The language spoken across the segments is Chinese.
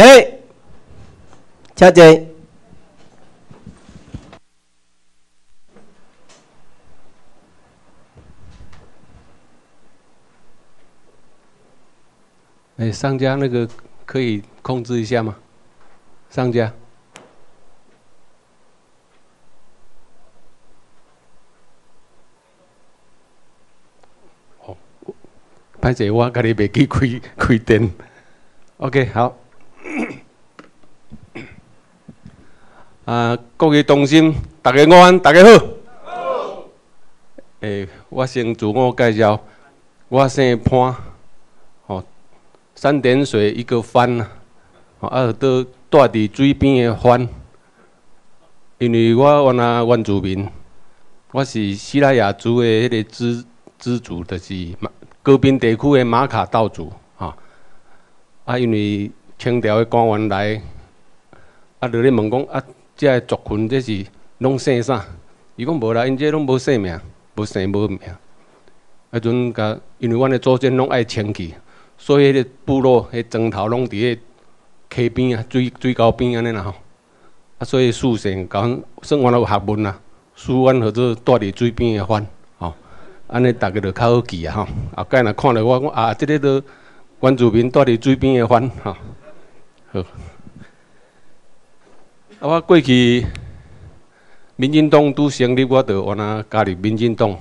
起立，请坐。哎，商家那个可以控制一下吗？商家。哦，歹势，我家己袂记开开灯。OK，好。啊，各位同心，大家午安，大家好。好。诶，我先自我介绍，我姓潘。吼三点水一个帆呐，啊，都住伫水边的帆。因为我原来原住民，我是西拉雅族的迄个支支族，就是马高滨地区的马卡道族，哈。啊，因为清朝的官员来，啊，就咧问讲啊，这族群这是拢姓啥？伊讲无啦，因这拢无姓名，无姓无名。迄，阵甲，因为阮的祖先拢爱迁去。所以，迄个部落、迄砖头拢伫迄溪边啊、水水沟边安尼啦吼。啊，所以书生讲，算阮有学问啦。书院或者住伫水边诶番，吼，安尼逐个就较好记啊吼。后盖若看着我，讲啊，即个都原住民住伫水边诶番，吼。好。啊，我过去民进党拄成立，我就原来加入民进党，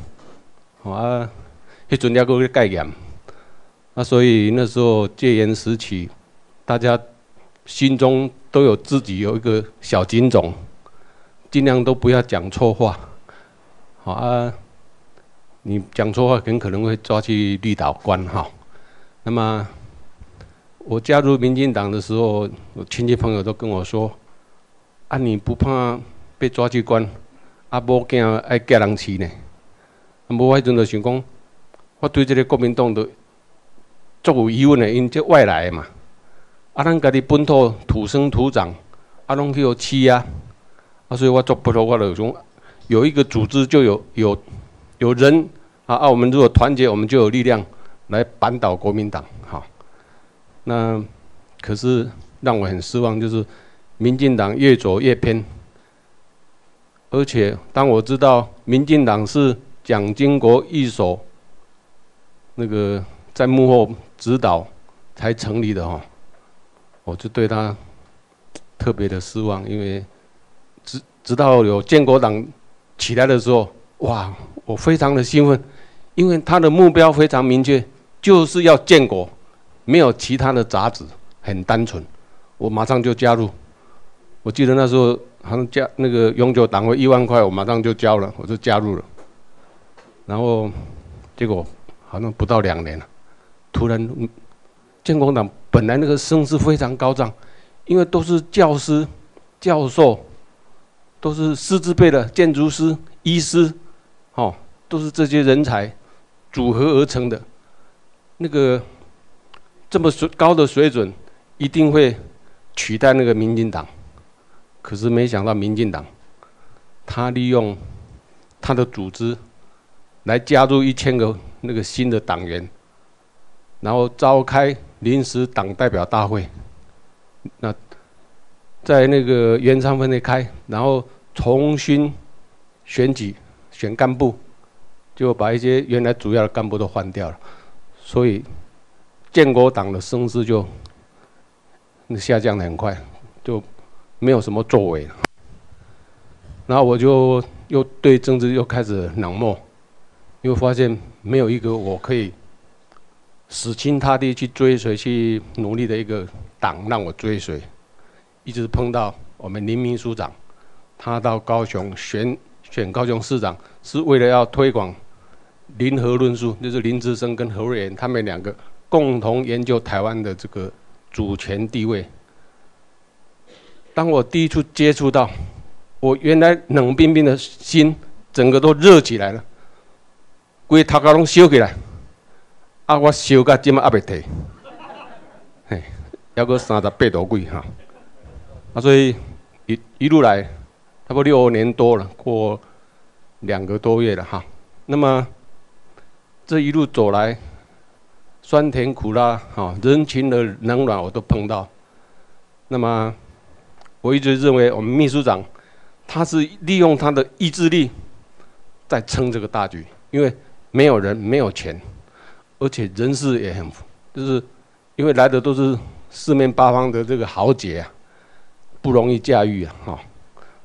吼啊，迄阵还阁咧戒严。啊所以那时候戒严时期，大家心中都有自己有一个小警种，尽量都不要讲错话，好啊。你讲错话很可能会抓去绿岛关哈。那么我加入民进党的时候，我亲戚朋友都跟我说：啊，你不怕被抓去关？啊，无惊爱嫁人饲呢？无迄阵就想讲，我对这个国民党都。足有疑问的，因即外来嘛，啊，咱家己本土土生土长，啊，拢去互饲啊，啊，所以我做不头我就讲，有一个组织就有有有人啊，啊，我们如果团结，我们就有力量来扳倒国民党，好。那可是让我很失望，就是民进党越走越偏，而且当我知道民进党是蒋经国一手那个在幕后。指导才成立的哈，我就对他特别的失望，因为直直到有建国党起来的时候，哇，我非常的兴奋，因为他的目标非常明确，就是要建国，没有其他的杂质，很单纯，我马上就加入。我记得那时候好像加那个永久党会一万块，我马上就交了，我就加入了。然后结果好像不到两年了。突然，建工党本来那个声势非常高涨，因为都是教师、教授，都是师资辈的建筑师、医师，哦，都是这些人才组合而成的。那个这么水高的水准，一定会取代那个民进党。可是没想到，民进党他利用他的组织来加入一千个那个新的党员。然后召开临时党代表大会，那在那个原昌分内开，然后重新选举选干部，就把一些原来主要的干部都换掉了，所以建国党的声势就下降的很快，就没有什么作为。然后我就又对政治又开始冷漠，又发现没有一个我可以。死心塌地去追随、去努力的一个党，让我追随，一直碰到我们林秘书长，他到高雄选选高雄市长，是为了要推广林和论述，就是林志生跟何瑞元他们两个共同研究台湾的这个主权地位。当我第一次接触到，我原来冷冰冰的心，整个都热起来了，规头壳拢烧起来。啊！我烧到即马还袂退，嘿，还过三十八度几哈。啊，所以一一路来，差不多六年多了，过两个多月了哈。那么这一路走来，酸甜苦辣，哈，人情的冷暖我都碰到。那么我一直认为我们秘书长他是利用他的意志力在撑这个大局，因为没有人没有钱，而且人事也很就是因为来的都是四面八方的这个豪杰啊，不容易驾驭啊，哈。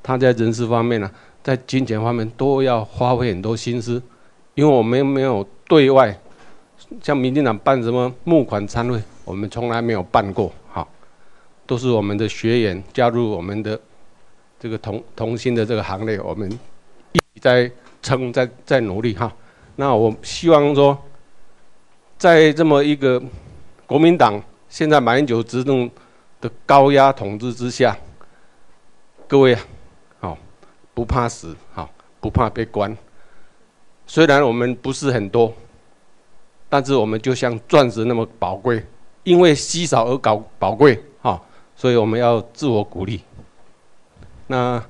他在人事方面呢，在金钱方面都要花费很多心思，因为我们没有对外，像民进党办什么募款参会，我们从来没有办过，都是我们的学员加入我们的这个同同心的这个行列，我们一直在撑，在在努力，哈。那我希望说，在这么一个国民党现在马英九执政的高压统治之下，各位啊，好。不怕死，好，不怕被关。虽然我们不是很多，但是我们就像钻石那么宝贵，因为稀少而搞宝贵，所以我们要自我鼓励。那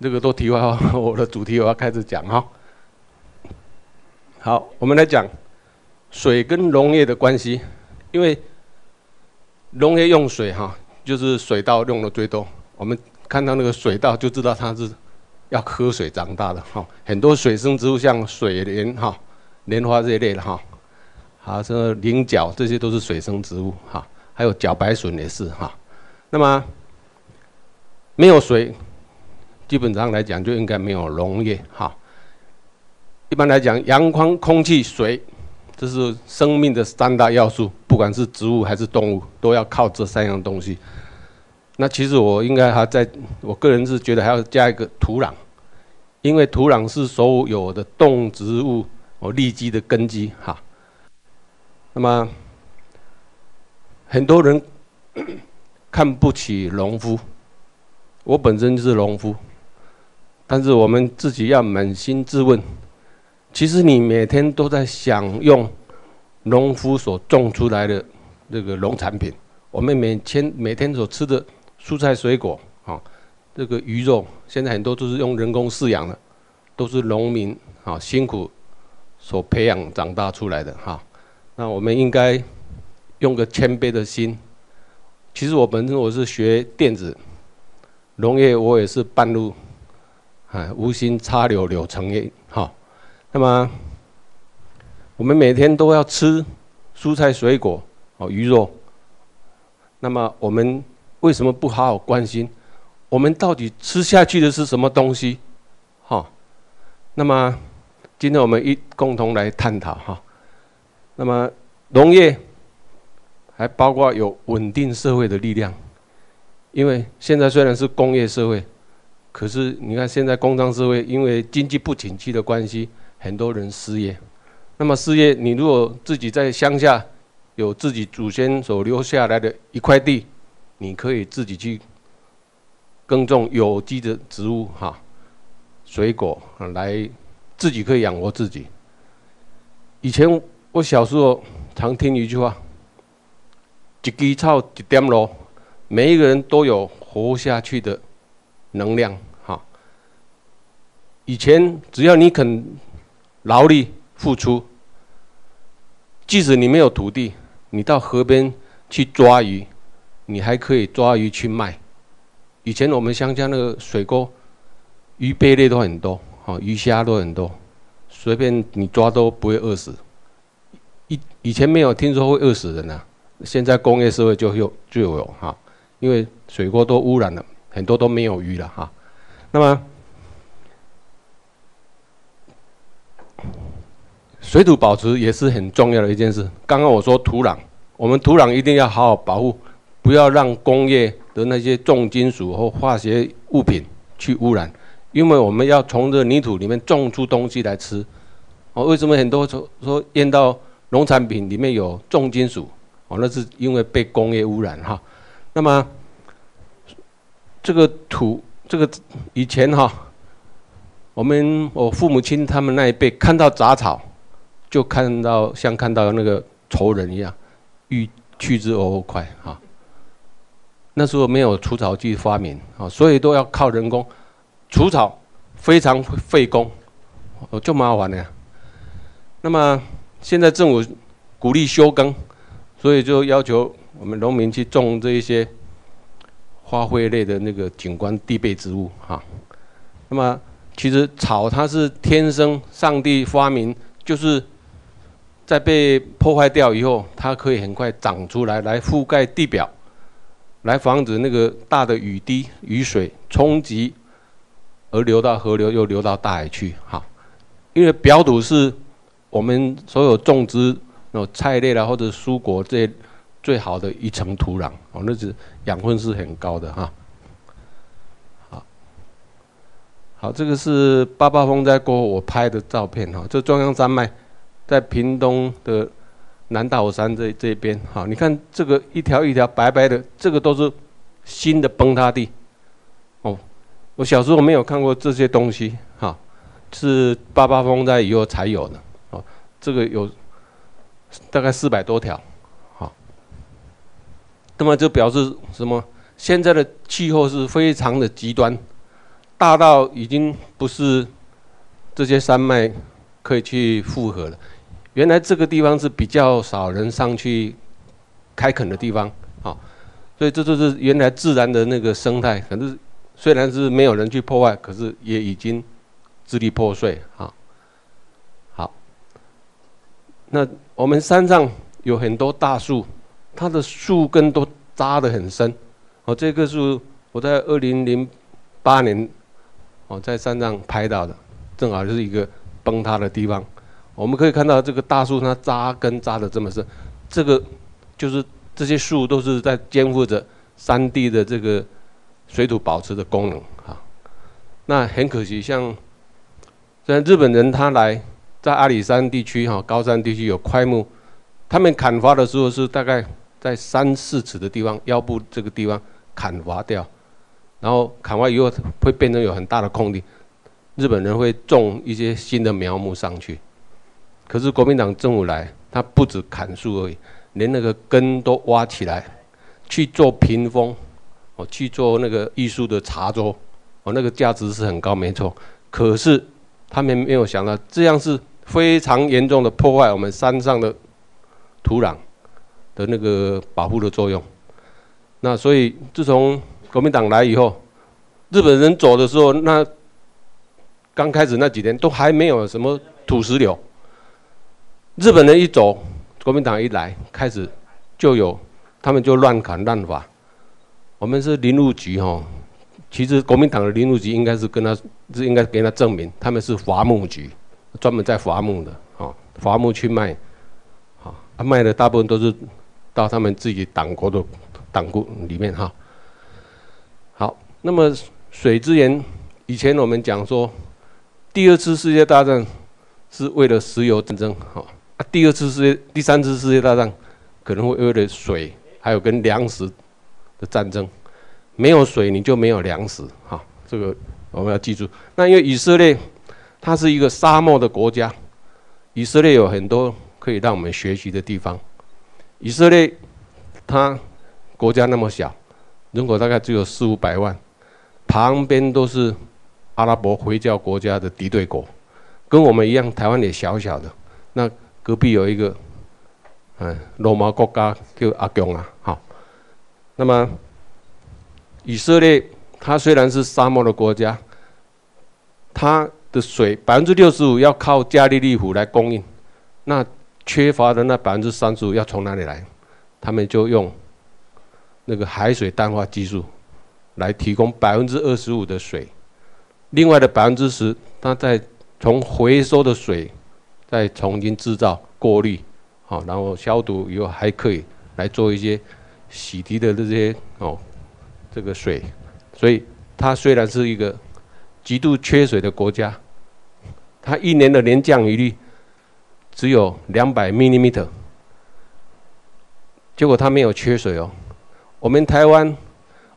这个都题外话，我的主题我要开始讲哈。好，我们来讲水跟农业的关系，因为农业用水哈，就是水稻用的最多，我们。看到那个水稻就知道它是要喝水长大的哈，很多水生植物像水莲哈、莲花这一类的哈，好，什么菱角这些都是水生植物哈，还有茭白笋也是哈。那么没有水，基本上来讲就应该没有农业哈。一般来讲，阳光、空气、水，这是生命的三大要素，不管是植物还是动物，都要靠这三样东西。那其实我应该还在，我个人是觉得还要加一个土壤，因为土壤是所有的动植物哦立基的根基哈。那么很多人 看不起农夫，我本身就是农夫，但是我们自己要扪心自问，其实你每天都在享用农夫所种出来的这个农产品，我们每天每天所吃的。蔬菜水果，啊，这个鱼肉，现在很多都是用人工饲养的，都是农民啊辛苦所培养长大出来的哈。那我们应该用个谦卑的心。其实我本身我是学电子农业，我也是半路啊无心插柳柳成荫哈。那么我们每天都要吃蔬菜水果哦鱼肉，那么我们。为什么不好好关心我们到底吃下去的是什么东西？哈，那么今天我们一共同来探讨哈。那么农业还包括有稳定社会的力量，因为现在虽然是工业社会，可是你看现在工商社会因为经济不景气的关系，很多人失业。那么失业，你如果自己在乡下有自己祖先所留下来的一块地。你可以自己去耕种有机的植物哈，水果来自己可以养活自己。以前我小时候常听一句话：“一基草一点露”，每一个人都有活下去的能量哈。以前只要你肯劳力付出，即使你没有土地，你到河边去抓鱼。你还可以抓鱼去卖。以前我们乡下那个水沟，鱼贝类都很多，哦，鱼虾都很多，随便你抓都不会饿死。以以前没有听说会饿死人呐，现在工业社会就有就有哈，因为水沟都污染了，很多都没有鱼了哈。那么，水土保持也是很重要的一件事。刚刚我说土壤，我们土壤一定要好好保护。不要让工业的那些重金属或化学物品去污染，因为我们要从这泥土里面种出东西来吃。哦，为什么很多说说验到农产品里面有重金属？哦，那是因为被工业污染哈。那么这个土，这个以前哈，我们我父母亲他们那一辈看到杂草，就看到像看到那个仇人一样，欲去之而后快哈。那时候没有除草剂发明啊，所以都要靠人工除草，非常费工，哦，就麻烦了。那么现在政府鼓励休耕，所以就要求我们农民去种这一些花卉类的那个景观地被植物哈。那么其实草它是天生上帝发明，就是在被破坏掉以后，它可以很快长出来，来覆盖地表，来防止那个大的雨滴、雨水冲击而流到河流，又流到大海去哈。因为表土是我们所有种植那菜类啦或者蔬果这最好的一层土壤哦，那是养分是很高的哈。好，好，这个是八八风灾过后我拍的照片哈。这中央山脉在屏东的南大武山这这边哈，你看这个一条一条白白的，这个都是新的崩塌地哦。我小时候没有看过这些东西哈。是八八风灾以后才有的，哦，这个有大概四百多条，好，那么就表示什么？现在的气候是非常的极端，大到已经不是这些山脉可以去复合了。原来这个地方是比较少人上去开垦的地方，好，所以这就是原来自然的那个生态。可是虽然是没有人去破坏，可是也已经。支离破碎啊！好，那我们山上有很多大树，它的树根都扎得很深。哦，这棵树我在二零零八年哦在山上拍到的，正好就是一个崩塌的地方。我们可以看到这个大树它扎根扎得这么深，这个就是这些树都是在肩负着山地的这个水土保持的功能啊。那很可惜，像。虽然日本人他来在阿里山地区哈高山地区有块木，他们砍伐的时候是大概在三四尺的地方腰部这个地方砍伐掉，然后砍完以后会变成有很大的空地，日本人会种一些新的苗木上去。可是国民党政府来，他不止砍树而已，连那个根都挖起来去做屏风，哦去做那个艺术的茶桌，哦那个价值是很高没错，可是。他们没有想到，这样是非常严重的破坏我们山上的土壤的那个保护的作用。那所以自从国民党来以后，日本人走的时候，那刚开始那几天都还没有什么土石流。日本人一走，国民党一来，开始就有他们就乱砍乱伐。我们是林务局哈。其实国民党的林务局应该是跟他，是应该给他证明，他们是伐木局，专门在伐木的，啊，伐木去卖，啊，卖的大部分都是到他们自己党国的党国里面哈。好，那么水资源，以前我们讲说，第二次世界大战是为了石油战争，哈，啊，第二次世界、第三次世界大战可能会为了水，还有跟粮食的战争。没有水，你就没有粮食，哈，这个我们要记住。那因为以色列，它是一个沙漠的国家，以色列有很多可以让我们学习的地方。以色列，它国家那么小，人口大概只有四五百万，旁边都是阿拉伯回教国家的敌对国，跟我们一样，台湾也小小的。那隔壁有一个，嗯，罗马国家叫阿贡啊，好，那么。以色列，它虽然是沙漠的国家，它的水百分之六十五要靠加利利湖来供应，那缺乏的那百分之三十五要从哪里来？他们就用那个海水淡化技术来提供百分之二十五的水，另外的百分之十，它再从回收的水再重新制造过滤，好，然后消毒以后还可以来做一些洗涤的这些哦。这个水，所以它虽然是一个极度缺水的国家，它一年的年降雨率只有两百毫米结果它没有缺水哦。我们台湾，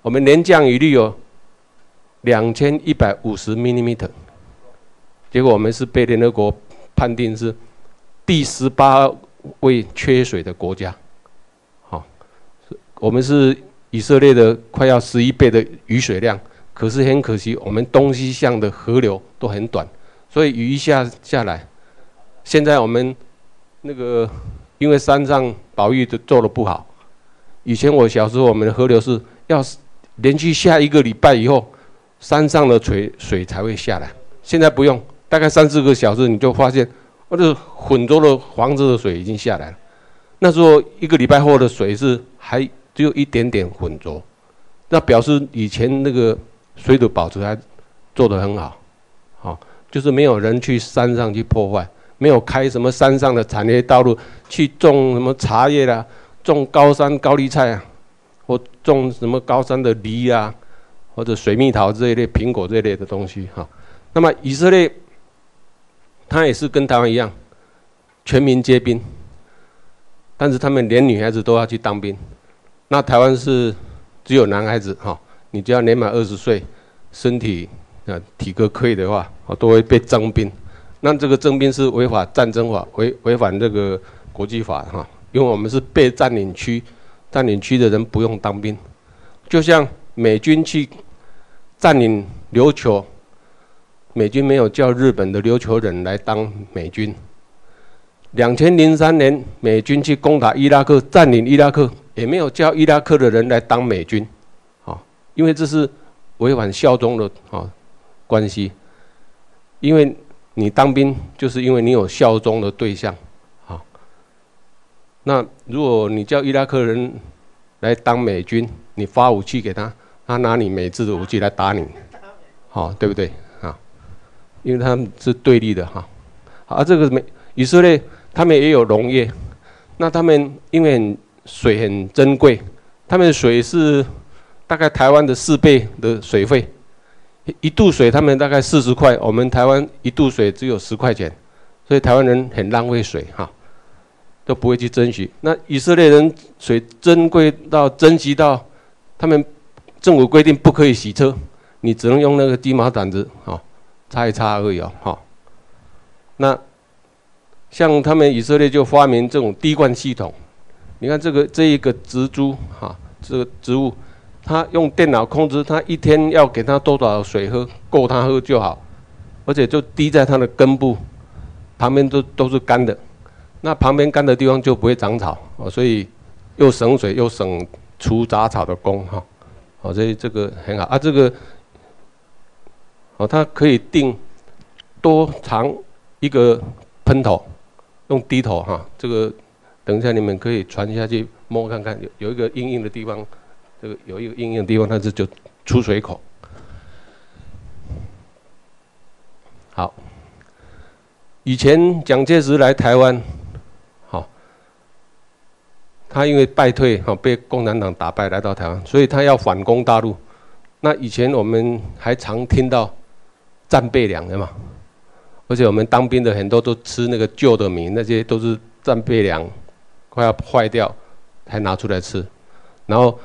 我们年降雨率有两千一百五十毫米结果我们是被联合国判定是第十八位缺水的国家。好，我们是。以色列的快要十一倍的雨水量，可是很可惜，我们东西向的河流都很短，所以雨一下下来，现在我们那个因为山上保育的做的不好。以前我小时候，我们的河流是要连续下一个礼拜以后，山上的水水才会下来。现在不用，大概三四个小时你就发现，哦，这浑浊的黄色的水已经下来了。那时候一个礼拜后的水是还只有一点点浑浊，那表示以前那个水土保持还做得很，好，就是没有人去山上去破坏，没有开什么山上的产业道路去种什么茶叶啦，种高山高丽菜啊。或种什么高山的梨啊，或者水蜜桃这一类苹果这一类的东西哈。那么以色列，他也是跟台湾一样，全民皆兵，但是他们连女孩子都要去当兵。那台湾是只有男孩子哈，你只要年满二十岁，身体啊体格可以的话，啊都会被征兵。那这个征兵是违反战争法，违违反这个国际法哈，因为我们是被占领区。占领区的人不用当兵，就像美军去占领琉球，美军没有叫日本的琉球人来当美军。两千零三年美军去攻打伊拉克，占领伊拉克，也没有叫伊拉克的人来当美军，啊，因为这是违反效忠的啊关系，因为你当兵就是因为你有效忠的对象。啊那如果你叫伊拉克人来当美军，你发武器给他，他拿你美制的武器来打你，好，对不对啊？因为他们是对立的哈。而这个美以色列他们也有农业，那他们因为水很珍贵，他们的水是大概台湾的四倍的水费，一度水他们大概四十块，我们台湾一度水只有十块钱，所以台湾人很浪费水哈。都不会去珍惜。那以色列人水珍贵到珍惜到，他们政府规定不可以洗车，你只能用那个鸡毛掸子，哈，擦一擦而已哦，哈。那像他们以色列就发明这种滴灌系统，你看这个这一个植株，哈，这个植物，他用电脑控制，他一天要给他多少水喝，够他喝就好，而且就滴在他的根部，旁边都都是干的。那旁边干的地方就不会长草哦，所以又省水又省除杂草的工哈，哦，所以这个很好啊。这个哦，它可以定多长一个喷头，用滴头哈。这个等一下你们可以传下去摸看看，有有一个硬硬的地方，这个有一个硬硬的地方，它是就出水口。好，以前蒋介石来台湾。好他因为败退哈，被共产党打败来到台湾，所以他要反攻大陆。那以前我们还常听到战备粮的嘛，而且我们当兵的很多都吃那个旧的米，那些都是战备粮，快要坏掉才拿出来吃。然后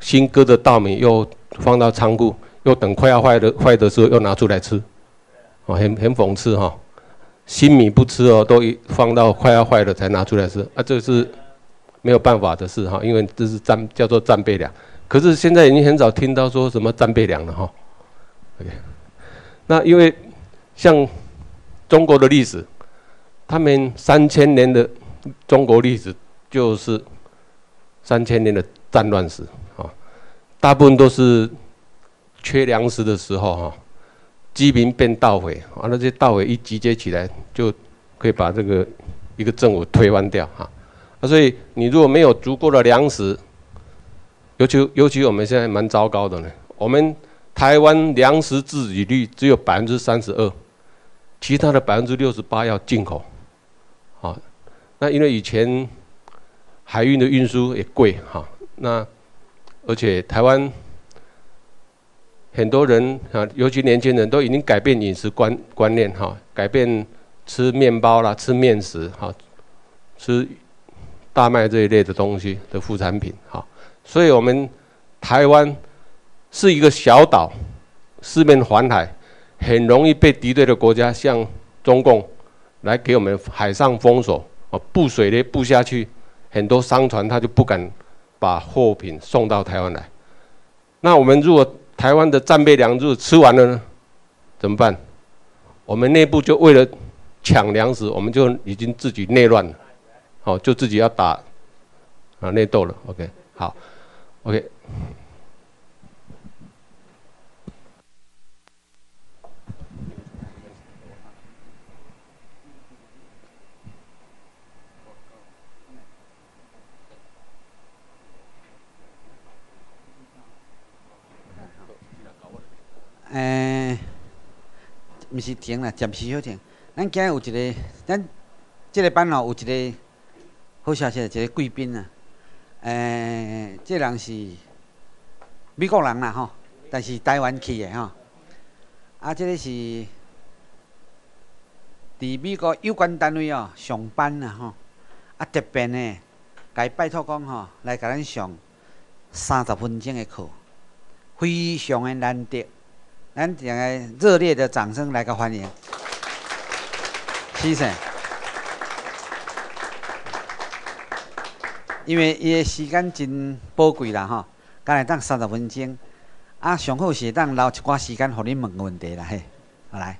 新割的稻米又放到仓库，又等快要坏的坏的时候又拿出来吃，哦，很很讽刺哈。新米不吃哦，都放到快要坏了才拿出来吃啊，这是。没有办法的事哈，因为这是战叫做战备粮，可是现在已经很少听到说什么战备粮了哈。OK，那因为像中国的历史，他们三千年的中国历史就是三千年的战乱史，大部分都是缺粮食的时候哈，饥民变盗匪，完了这些盗匪一集结起来，就可以把这个一个政府推翻掉哈。啊，所以你如果没有足够的粮食，尤其尤其我们现在蛮糟糕的呢。我们台湾粮食自给率只有百分之三十二，其他的百分之六十八要进口。好，那因为以前海运的运输也贵哈，那而且台湾很多人啊，尤其年轻人都已经改变饮食观观念哈，改变吃面包啦，吃面食哈，吃。大麦这一类的东西的副产品，哈，所以我们台湾是一个小岛，四面环海，很容易被敌对的国家像中共来给我们海上封锁，啊，布水呢布下去，很多商船他就不敢把货品送到台湾来。那我们如果台湾的战备粮食吃完了呢，怎么办？我们内部就为了抢粮食，我们就已经自己内乱了。好，就自己要打啊内斗了。OK，好，OK。毋是停啦，暂时休停。咱今日有一个，咱即个班哦有一个好消息，一个贵宾啊。诶，这人是美国人啦吼，但是台湾去的吼。啊，即个是伫美国有关单位哦上班啦吼。啊，特别呢，该拜托讲吼，来甲咱上三十分钟的课，非常的难得。咱点个热烈的掌声来个欢迎，先生。因为伊的时间真宝贵啦吼，刚来当三十分钟，啊，上好是当留一寡时间，互你问问题啦嘿，好来。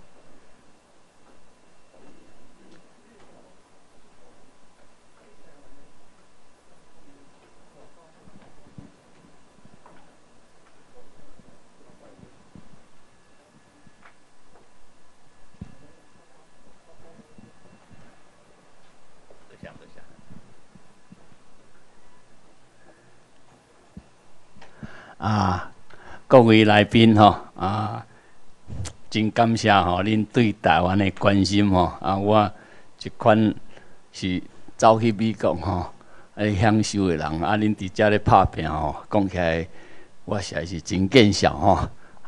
啊，各位来宾吼，啊，真感谢吼，恁对台湾的关心吼。啊，我一款是走去美国吼，来享受的人，啊，恁伫遮咧拍拼吼，讲起来，我实在是真见笑吼。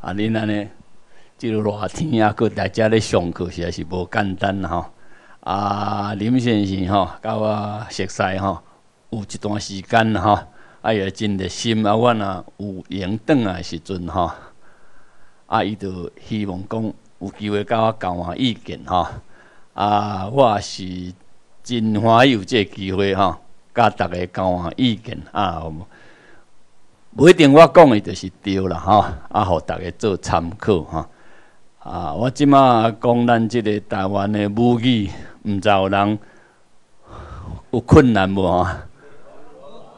啊，恁安尼，即个热天啊，搁在遮咧上课，实在是无简单吼。啊，林先生吼，甲我熟悉吼，有一段时间吼。啊，也真热心啊！我若有闲转啊时阵吼，啊，伊就希望讲有机会甲我交换意见吼。啊，我也是真欢喜有这个机会吼，甲逐个交换意见啊。不一定我讲的就是对啦吼，啊，互逐个做参考吼。啊，我即马讲咱即个台湾的母语，毋知有人有困难无吼？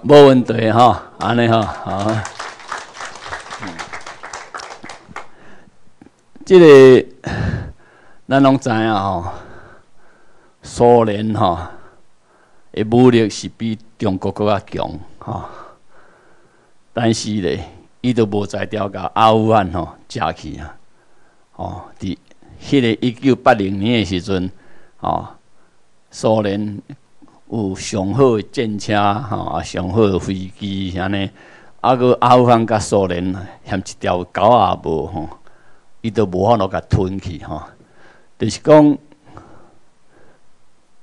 无问题吼，安尼吼，好。即个咱拢知影吼，苏联吼，诶武力是比中国搁较强吼，但是咧，伊都无在调甲阿富汗吼食去啊，吼，伫迄个一九八零年诶时阵，吼，苏联。有上好诶战车吼，啊上好诶飞机安尼，啊个阿富汗甲苏联嫌一条狗也无吼，伊都无法度甲吞去吼。就是讲，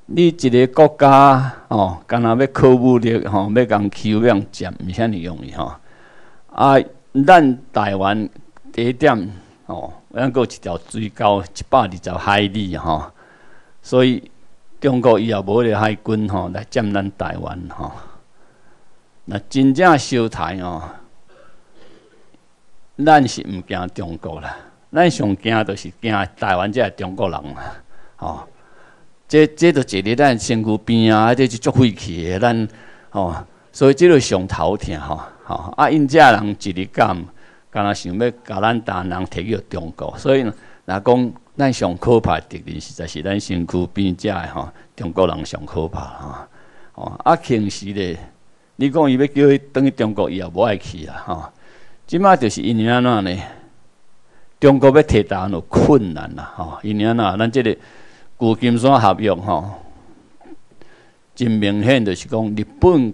你一个国家吼，干若要靠武力吼，要共欺负、共占，毋是安尼容易吼。啊，咱台湾第一点吼，咱有一条水沟一百二十海里吼，所以。中国伊也无迄个海军吼来占咱台湾吼，那真正收台吼，咱是毋惊中国啦，咱上惊著是惊台湾这中国人啦，吼，这这都坐伫咱身躯边啊，这是足晦气的，咱吼，所以这个上头疼吼，吼。啊，因遮人一日干，敢若想要甲咱台湾人摕去中国，所以若讲。咱上可怕敌人实在是咱身躯边遮诶吼，中国人上可怕吼。哦，啊，平时咧，你讲伊要叫伊等去中国，伊也无爱去啦吼。即马就是因为安怎呢？中国要摕台湾有困难啦吼。因为安怎？咱即个旧金山合约吼，真明显就是讲日本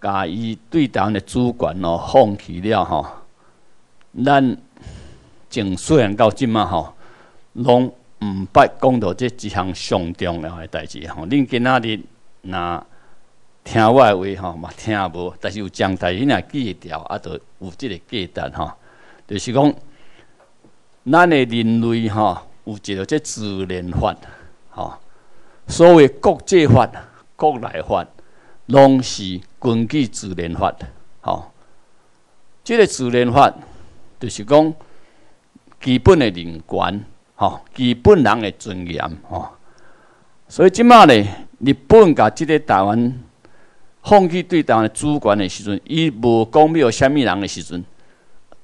甲伊对台湾诶主权哦放弃了吼。咱从虽然到即马吼。拢毋捌讲到这一项上重要诶代志吼，恁今仔日若听我诶话吼，嘛听无，但是有将代志若记条，啊，著有即个价值吼。就是讲，咱诶人类吼，有一个即自然法吼，所谓国际法、国内法，拢是根据自然法吼。即个自然法，就是讲基本诶人权。吼，基本人的尊严吼，所以即马咧，日本甲即个台湾放弃对台湾的主权的时阵，伊无讲要虾米人的时阵，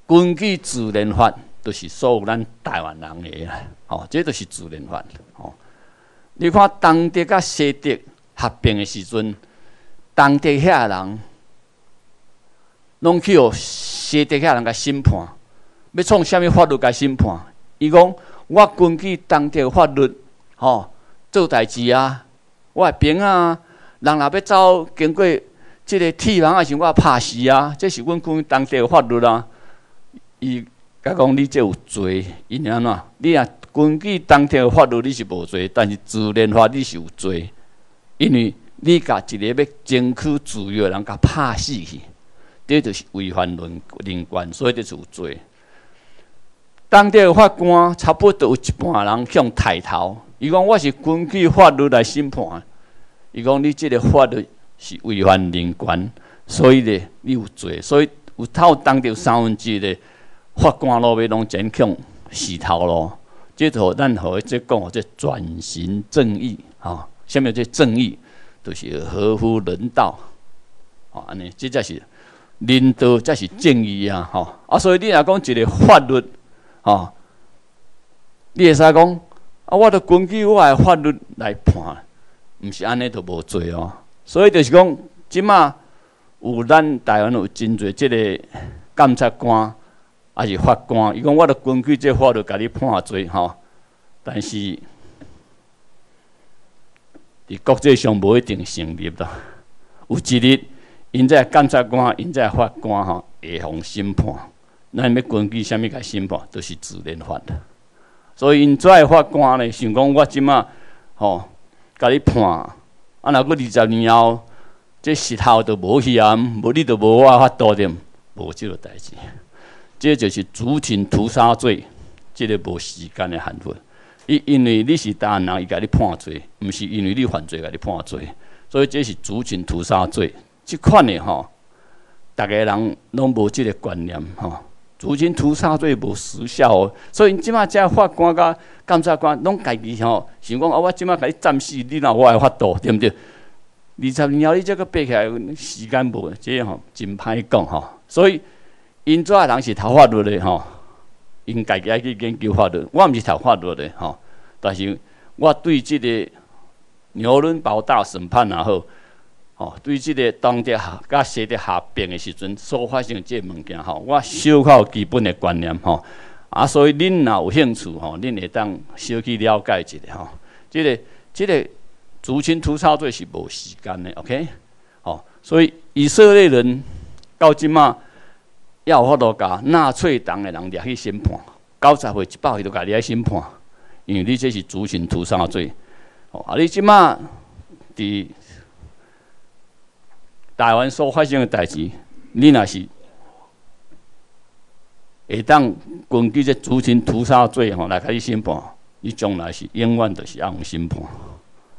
根据自然法，都是所有咱台湾人的啦。吼，这都是自然法。吼，你看东德甲西德合并的时阵，东德遐人拢去互西德遐人甲审判，要创虾米法律甲审判？伊讲。我根据当地的法律，吼做代志啊，我会平啊，人若要走经过即个铁网啊，是我拍死啊，这是阮根据当地的法律啊。伊甲讲你这有罪，因安怎？你啊根据当地的法律你是无罪，但是自然法你是有罪，因为你甲一个要争取自由的人甲拍死去，这就是违反伦人权，所以这是有罪。当地法官差不多有一半人向抬头，伊讲我是根据法律来审判，伊讲你这个法律是违反人权，所以咧你有罪，所以有透当地三分之一的法官咯要拢真向死头咯。这头咱何即讲这转型正义啊？下面即正义都是合乎人道啊，安尼这才是人道，才是正义啊！吼啊，所以你若讲一个法律。哦，你会使讲啊，我著根据我诶法律来判，毋是安尼都无罪哦。所以就是讲，即马有咱台湾有真侪即个检察官，还是法官，伊讲我著根据这法律甲你判罪吼。但是伫国际上无一定成立啦。有一日，因这检察官、因这法官吼会互审判。咱要根据啥物甲审判，都是自然法的。所以因跩法官咧，想讲我即马吼，甲你判，啊，若过二十年后，这石头都无去啊，无你都无我法度点，无即个代志。这就是主情屠杀罪，即个无时间的限分。伊因为你是大人，伊甲你判罪，毋是因为你犯罪甲你判罪。所以这是主情屠杀罪，即款的吼，逐个人拢无即个观念吼。如今屠杀罪无时效哦，所以即马遮法官甲检察官拢家己吼，想讲啊，我即马甲你暂时，你若我会法度，对毋对？二十年后你这个爬起来时间无，这吼真歹讲吼。所以因遮人是读法律的吼，因家己爱去研究法律。我毋是读法律的吼，但是我对即个牛伦堡大审判也好。哦，对即个当地下甲西的下边的时阵所发生即个物件吼，我小有基本的观念吼，啊，所以恁若有兴趣吼，恁会当小去了解一下吼。即个即个族群屠杀罪是无时间的，OK？哦，所以以色列人到即马要法度甲纳粹党的人掠去审判，九十岁一百岁都甲你来审判，因为你这是族群屠杀罪。哦，啊，你即嘛伫。台湾所发生的代志，你若是会当根据这族群屠杀罪吼来开始审判，你将来是永远都是按审判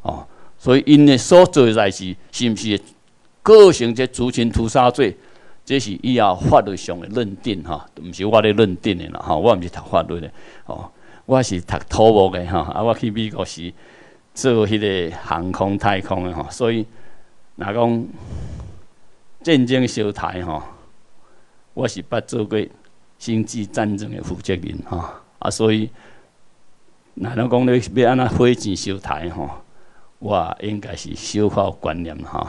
哦。所以因的所做的代志，是毋是构成这族群屠杀罪？这是以后法律上的认定哈，毋是我咧认定的啦哈。我毋是读法律的哦，我是读土木的哈。啊，我去美国是做迄个航空太空的哈，所以若讲。战争小台吼，我是捌做过星际战争的负责人吼，啊，所以，哪能讲你要安那火箭小台吼，我应该是小可有观念吼，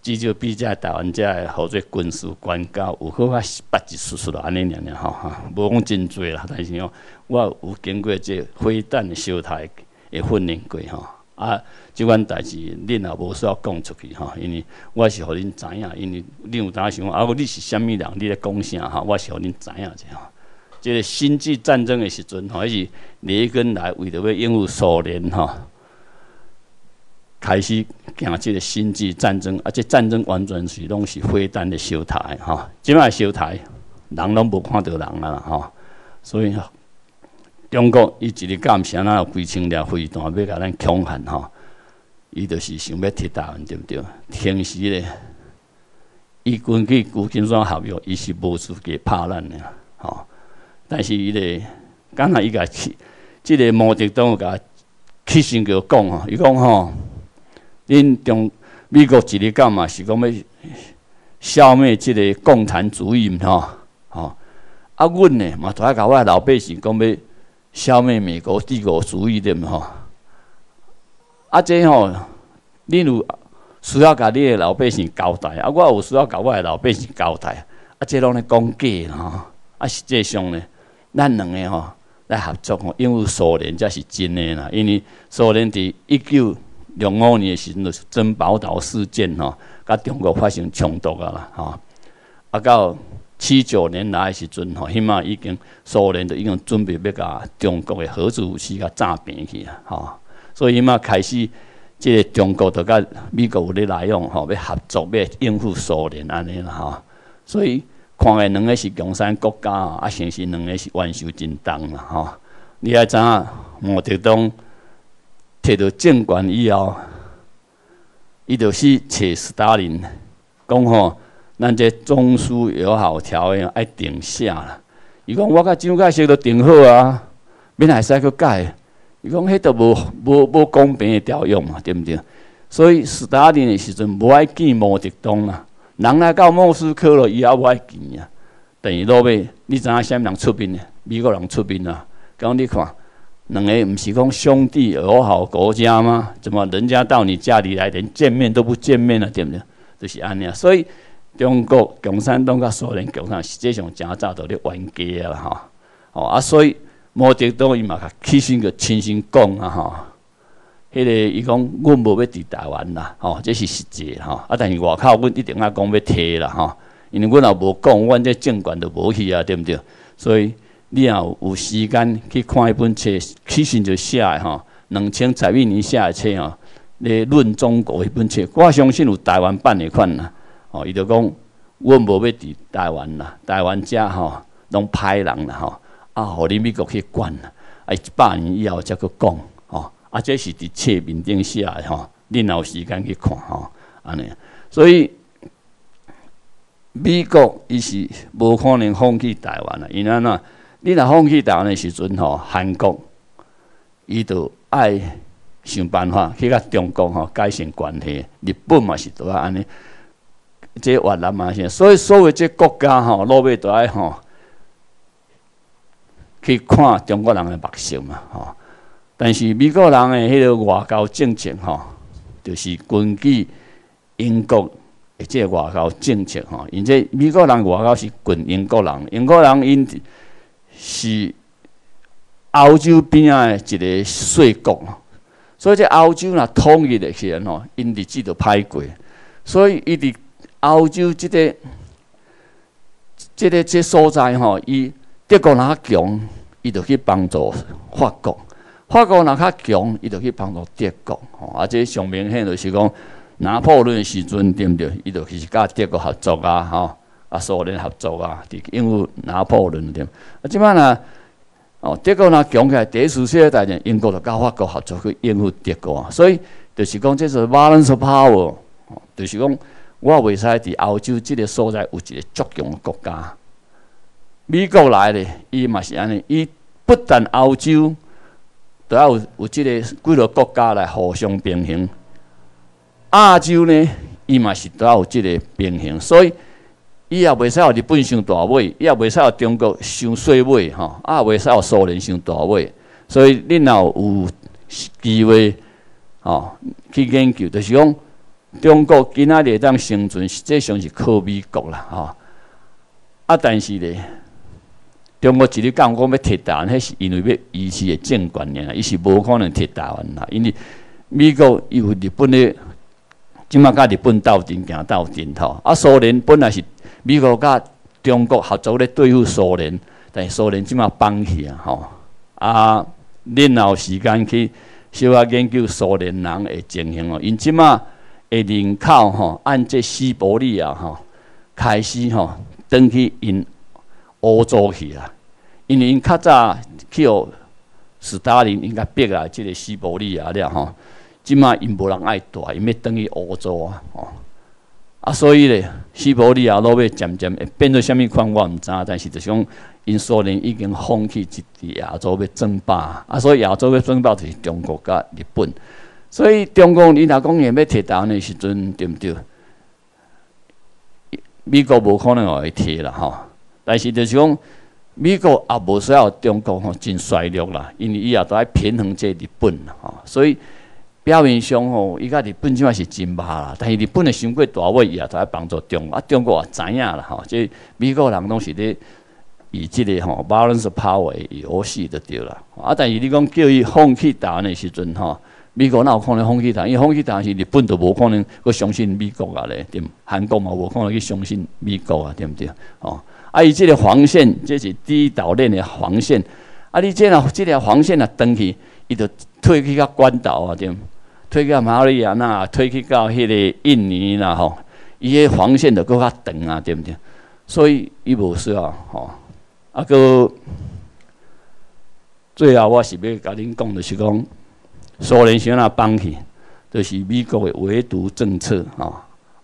至少比遮台湾这或者军事官高有好啊，捌一丝丝咯安尼尔尔吼哈，无讲真多啦，但是吼，我有经过这火弹的小台的训练过吼。啊，即款代志恁也无需要讲出去吼，因为我是互恁知影，因为恁有当想啊，你是虾物人，你咧讲啥吼，我是互恁知影者吼。即个星际战争的时阵吼，迄是尼根来为着要应付苏联吼，开始行即个星际战争，啊，这战争完全是拢是飞弹的收台吼，即摆收台，人拢无看到人啊吼，所以。中国伊一日干啥哪有几千辆飞弹要甲咱恐吓吼？伊就是想要铁台湾，对毋对？平时咧，伊根据旧金山合约，伊是无资格拍咱的吼。但是伊咧，刚才伊甲去，即个毛泽东甲起先叫讲吼，伊讲吼，恁中美国一日干嘛是讲要消灭即个共产主义吼？吼，啊，阮呢嘛都爱甲我老百姓讲要。消灭美国帝国主义的嘛吼，啊这吼，你有需要甲你的老百姓交代，啊我有需要甲我的老百姓交代，啊这拢咧讲假吼，啊实际上咧，咱两个吼，来合作吼，因为苏联才是真诶啦。因为苏联伫一九六五年诶时阵，就是珍宝岛事件吼，甲中国发生冲突啊啦，吼。啊到七九年来诶时阵吼，起码已经苏联都已经准备要甲中国诶核子武器甲炸平去啊，吼。所以起码开始，即个中国都甲美国有咧来往吼，要合作要应付苏联安尼啦，吼。所以。看诶，两个是共产国家，啊，成是两个是元首真重啦，吼！你爱知影毛泽东摕到政权以后，伊就去找斯大林，讲吼，咱这中苏友好条约爱定下啦。伊讲我甲蒋介石都定好啊，免还使去改。伊讲迄都无无无公平诶条约嘛，对毋对？所以斯大林诶时阵无爱见毛泽东啦。人来到莫斯科了，伊也无爱见啊。等于落尾，你知影啥物人出兵呢？美国人出兵啊！讲你看，两个毋是讲兄弟友好国家吗？怎么人家到你家里来，连见面都不见面了，对不对？就是安尼啊。所以中国共产党甲苏联共产党实际上真早都咧冤家啊！吼，哦啊，所以毛泽东伊嘛较起身个亲身讲啊！吼。迄个伊讲，阮无要伫台湾啦，吼，这是实际吼。啊，但是外口阮一定要讲要退啦，吼，因为阮也无讲，阮这政权就无去啊，对毋对？所以你若有时间去看一本册，起身就写诶吼，两千十一年写诶册吼，咧论中国迄本册，我相信有台湾版诶款啦，吼，伊就讲，阮无要伫台湾啦，台湾遮吼拢歹人啦，吼，啊，互你美国去管啦，啊，一百年以后才去讲吼。啊，这是伫册面顶写诶吼，恁有时间去看吼，安尼。所以美国伊是无可能放弃台湾啦，因安怎？你若放弃台湾诶时阵吼，韩国伊就爱想办法去甲中国吼改善关系。日本嘛是都要安尼，这越南嘛是。所以所有这国家吼，落尾都爱吼去看中国人诶目色嘛，吼。但是美国人诶迄个外交政策吼，就是根据英国诶即个外交政策吼，因这美国人外交是跟英国人，英国人因是欧洲边仔诶一个税国，所以这欧洲若统一诶时阵吼，因日子就歹过，所以伊伫欧洲即个即个即所在吼，伊德国若强，伊就去帮助法国。法国若较强，伊就去帮助德国，吼，啊，这上明显就是讲拿破仑时阵，对毋对？伊就去甲德国合作啊，吼，啊，苏联合作啊，伫应付拿破仑对。啊，即摆若哦，德国若强起来，第一次世界大战，英国就甲法国合作去应付德国啊，所以就是讲，这是 balance power，就是讲我袂使伫欧洲即个所在有一个足强国家。美国来咧，伊嘛是安尼，伊不但欧洲。都要有有即个几个国家来互相平衡。亚洲呢，伊嘛是都要有即个平衡，所以伊也袂使互日本伤大尾，伊也袂使互中国伤小尾，吼，啊，袂使互苏联伤大尾。所以恁若有机会，吼，去研究，就是讲中国今仔日当生存，实际上是靠美国啦，吼。啊，但是咧。中国一日讲讲要撤台湾，迄是因为要维持个政权尔，伊是无可能撤台湾啦。因为美国伊有日本咧，即马甲日本斗阵行斗阵头。啊，苏联本来是美国甲中国合作咧对付苏联，但是苏联即马放弃啊，吼。啊，恁若有时间去小可研究苏联人诶情形哦。因即马诶人口吼，按这西伯利亚吼开始吼，登去因。欧洲去啊，因为因较早去互斯大林应该逼啊，即个西伯利亚了吼，即马因无人爱住，因要等于欧洲啊，吼啊，所以咧，西伯利亚落尾渐渐会变做虾米款，我毋知，但是就讲因苏联已经放弃一亚洲要争霸啊，所以亚洲要争霸就是中国甲日本，所以中国你若讲要要摕台湾的时阵，对毋对？美国无可能会摕啦，吼。但是就是讲，美国也无需要中国吼真衰弱啦，因为伊也都爱平衡这日本啦吼，所以表面上吼，伊甲日本即码是真歹啦。但是日本的伤过大位，伊也都爱帮助中国，啊中国也知影啦吼，即美国人拢是咧以即个吼 balance power 游戏就对啦。啊，但是你讲叫伊放弃台湾的时阵吼，美国哪有可能放弃台？因为放弃台是日本都无可能去相信美国啊咧，对韩国嘛无可能去相信美国啊，对毋对？哦，啊，伊即个防线，这是第一岛链的防线。啊，你即若即条防线啊，登去，伊就退去到关岛啊，对，退去到马里亚纳，退去到迄个印尼啦，吼，伊个防线就搁较长啊，对毋对？所以伊无需要吼。啊，搁最后我是要甲恁讲，的是讲苏联先啊放弃，就是美国的围堵政策吼。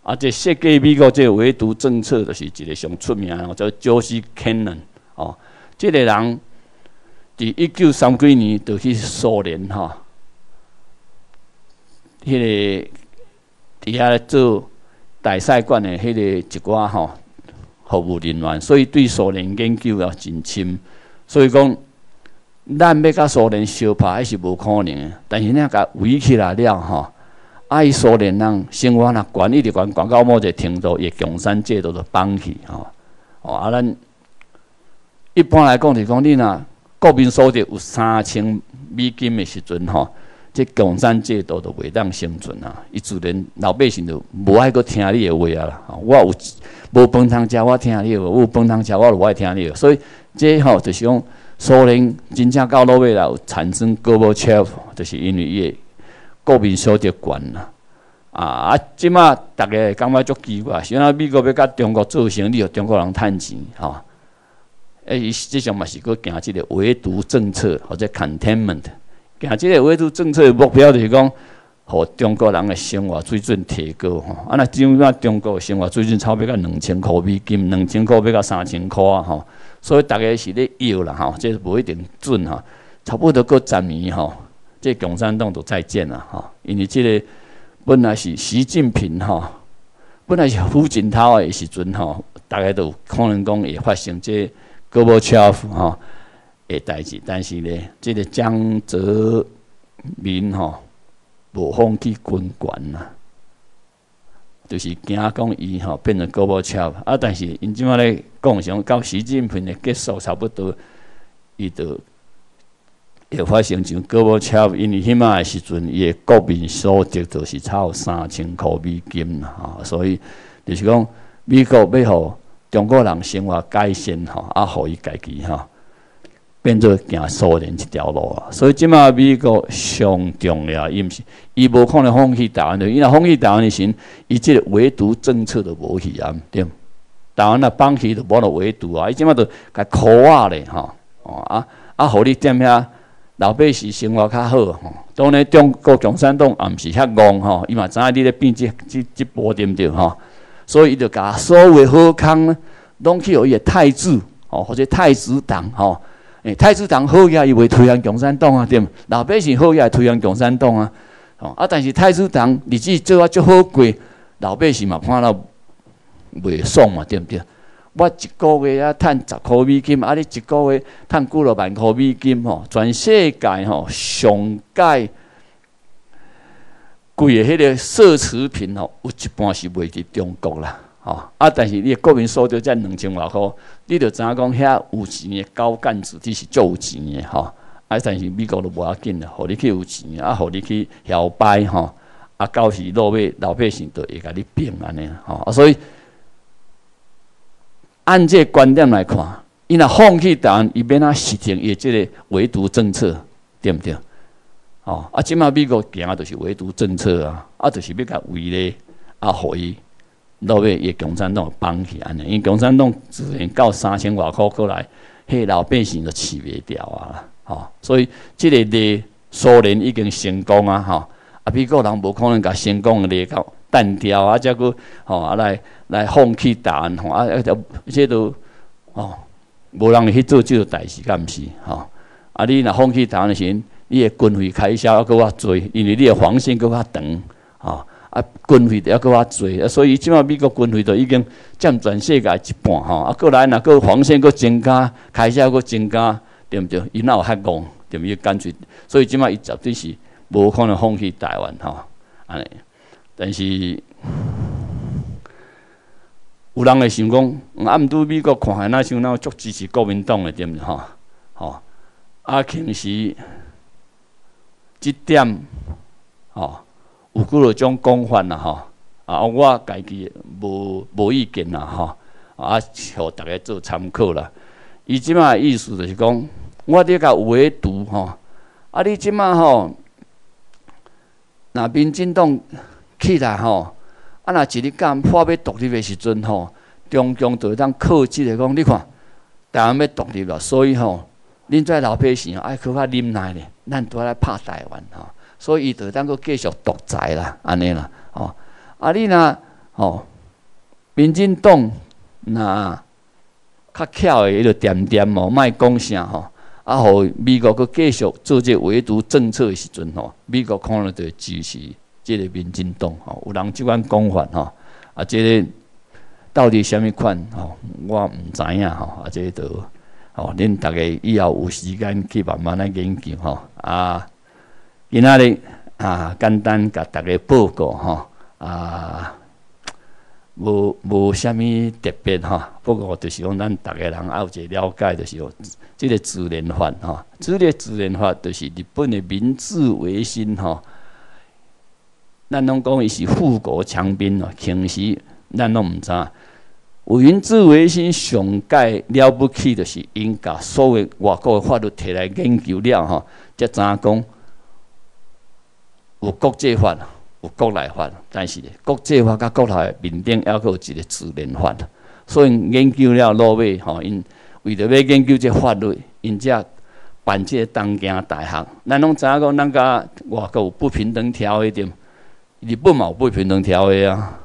啊，这设计美国这个围堵政策，就是一个上出名哦，叫 George Kennan 哦，这个人。伫一九三几年，就去苏联吼，迄个伫遐做大使馆的迄个一寡吼服务人员，所以对苏联研究啊真深。所以讲，咱要甲苏联相拍还是无可能。但是那甲围起来了吼，啊，伊苏联人生活若管一直管管到某一个程度，伊共产制度就放弃吼。哦，啊，咱一般来讲，是讲你若。国民所得有三千美金的时阵吼，这共产制度都袂当生存啊！伊自然老百姓就无爱搁听你的话啊啦。我有无饭通食，我听你的；我有饭通食，我就爱听你的。所以这吼就是讲，苏联真正到落尾了产生戈巴乔夫，就是因为伊国民所得悬啦。啊啊！即马大家感觉足奇怪，现在美国要甲中国做生意，中国人趁钱吼。诶，伊实际上嘛是搁行即个围堵政策或者 containment，行即个围堵政策的目标就是讲，互中国人的生活水准提高吼。啊，那基本上中国生活水准差不多到两千块美金，两千块要到三千块啊吼。所以大家是咧要啦吼，这无一定准吼。差不多过十年吼，这共产党都再见啦吼。因为即个本来是习近平吼，本来是胡锦涛的时阵吼，大家都可能讲会发生这。戈巴乔夫吼诶代志，但是咧，即个江泽民吼无放弃军权呐，就是惊讲伊吼变成戈巴乔夫啊。但是因即马咧讲上到习近平的结束差不多，伊就会发生像戈巴乔夫，因为迄马诶时阵，伊诶国民所得就是差有三千箍美金啦，所以就是讲美国要互。中国人生活改善吼，啊，互伊家己吼变做行苏联一条路啊。所以即马美国上重要，伊毋是伊无可能放弃台湾的，因为放弃台湾的时，伊即个围堵政策都无去啊，对。台湾啊，放弃都无了围堵啊，伊即马都甲苦啊咧吼，哦啊啊，互你踮遐老百姓生活较好吼。当然中国共产党也毋是遐戆吼，伊嘛知影你咧变即即即波对毋对吼？所以伊就甲所有好康呢，拢去互伊个太子哦，或者太子党吼，诶，太子党好也伊会推向共产党啊，对毋？老百姓好也推向共产党啊，哦啊，但是太子党日子做啊足好过，老百姓嘛看到袂爽嘛，对毋对？我一个月啊趁十箍美金，啊，你一个月趁几落万箍美金吼，全世界吼上界。贵的迄个奢侈品吼，有一半是卖伫中国啦，哦啊！但是你国民所得才两千外箍，你着知影讲遐有钱的高干子弟是足有钱的吼，啊！但是美国都无要紧啦，互你去有钱，啊，互你去摇摆吼，啊，到时落尾老百姓都会甲你变安尼吼，啊！所以按这观点来看，伊若放弃台湾，伊免啊实行伊即个围堵政策，对毋对？哦，啊，即满美国行啊，就是围堵政策啊，啊，就是要甲围咧，啊，互伊落尾伊共产党绑起安尼，因共产党自然到三千外箍过来，迄老百姓就饲袂掉啊，吼，所以即个咧苏联已经成功啊，吼，啊，美国人无可能甲成功咧到单调啊，则个吼啊来来放弃答案吼，啊，啊，即都哦，无人去做即个代志，敢毋是，吼，啊，你若放弃答案时，你的军费开销要搁较多，因为你的防线搁较长，吼。啊军费要搁较多，啊所以即马美国军费都已经占全世界一半，吼啊过来若搁防线搁增加，开销搁增加，对毋对？伊哪有遐戆，对毋对？干脆，所以即马伊绝对是无可能放弃台湾，吼安尼。但是有人会想讲，啊，毋拄美国看起那像那足支持国民党的对毋对吼？吼，啊，其实即点吼，有几落种讲法啦吼，啊，我家己无无意见啦吼，啊，互逐个做参考啦。伊即马意思就是讲，我伫甲围堵吼，啊，你即马吼，若民进党起来吼。啊！若一日间破要独立的时阵吼，中共就会当克制的讲，你看台湾要独立了，所以吼，恁跩老百姓爱去较忍耐咧，咱都来拍台湾吼，所以伊就当佫继续独裁啦，安尼啦，吼。啊，你若吼，民进党若较巧的，伊就点点哦，莫讲啥吼。啊，互美国佫继续做这围堵政策的时阵吼，美国可能就支持。即个民进党吼，有人即款讲法吼，啊，即个到底虾米款吼，我毋知影吼，啊，即个都吼，恁逐个以后有时间去慢慢来研究吼，啊，今仔日啊，简单甲逐个报告吼，啊，无无虾物特别吼，不过就是讲咱逐个人也有一个了解，就是讲即个自然法吼，即个自然法就是日本的明治维新吼。咱拢讲伊是富国强兵哦，其实咱拢毋知。明治维新上界了不起，就是因甲所有外国法律摕来研究了吼，才知影讲有国际法，有国内法，但是国际法甲国内面顶还佫有一个自然法。所以研究了落尾吼，因为着要研究这法律，因才办这东京大学。咱拢知影讲，咱甲外国有不平等条约点。日本嘛有不平等条约啊，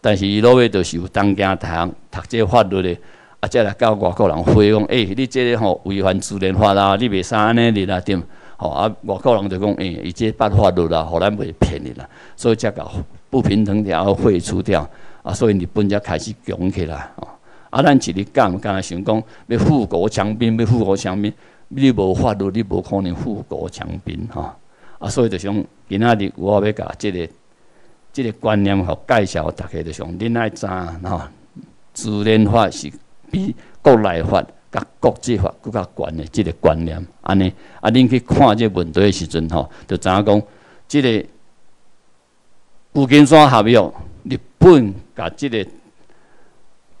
但是伊落尾就是有东京大学读这法律的，啊，再来教外国人回讲，诶，你这个吼违反自然法啦，你袂使安尼哩啦，点？吼啊，外国人就讲，诶，伊这办法律啦，互咱袂骗你啦，所以才甲不平等条约除掉，啊，所以日本才开始强起来，哦，啊，咱一日讲，敢若想讲要富国强兵，要富国强兵，你无法律，你无可能富国强兵，吼，啊，所以就想今仔日我要甲即个。即个观念互介绍，大家就想恁爱知吼，自然法是比国内法甲国际法更较悬的即个观念，安尼啊，恁去看这问题的时阵吼，就知影讲，即个旧金山合约，日本甲即个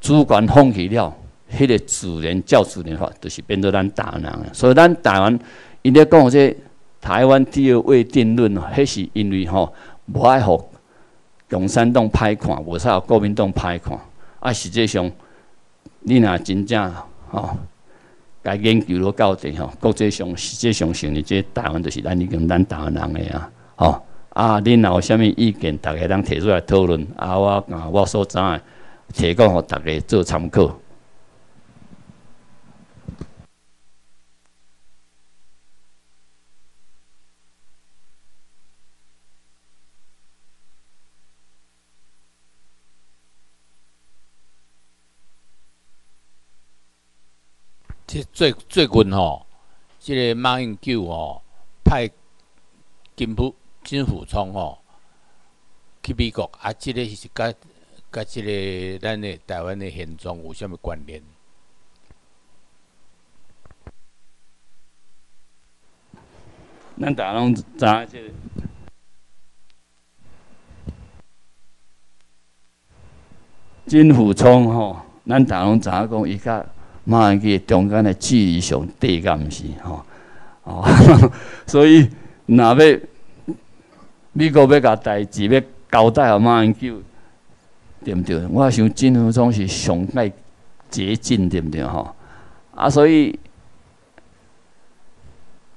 主权放弃了，迄个自然较自然法，就是变做咱台湾所以咱台湾因咧讲这台湾第二未定论，迄是因为吼无爱互。共产党歹看，无啥国民党歹看。啊，实际上，你若真正吼，该研究落到底吼，国际上实际上承认这台湾就是咱已经咱台湾人诶啊，吼。啊，恁若有啥物意见，逐个通提出来讨论。啊，我啊，我所知的提供互逐个做参考。最最近吼，即个马英九吼派金普金辅聪吼去美国，啊，即个是甲甲即个咱的台湾的现状有啥物关联？咱大拢知即个金辅聪吼，咱大拢知影讲伊甲。马英九中间的距离上短，敢毋是吼？哦，所以若要美国要甲代志要交代互马英九，对毋对？我想金福忠是上爱捷径，对毋对吼？啊，所以